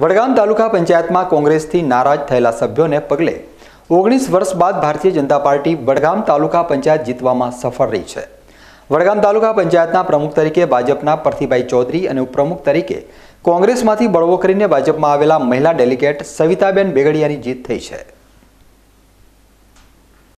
વડગામ તાલુકા પંચાયતમાં કોંગ્રેસથી નારાજ થયેલા સભ્યોને પગલે ઓગણીસ વર્ષ બાદ ભારતીય જનતા પાર્ટી વડગામ તાલુકા પંચાયત જીતવામાં સફળ રહી છે. વડગામ તાલુકા પંચાયતના પ્રમુખ તરીકે ભાજપના પરથીભાઈ ચૌધરી અને ઉપપ્રમુખ તરીકે કોંગ્રેસમાંથી બળવો કરીને ભાજપમાં આવેલા મહિલા ડેલિગેટ સવિતાબેન બેગડિયાની જીત થઈ છે.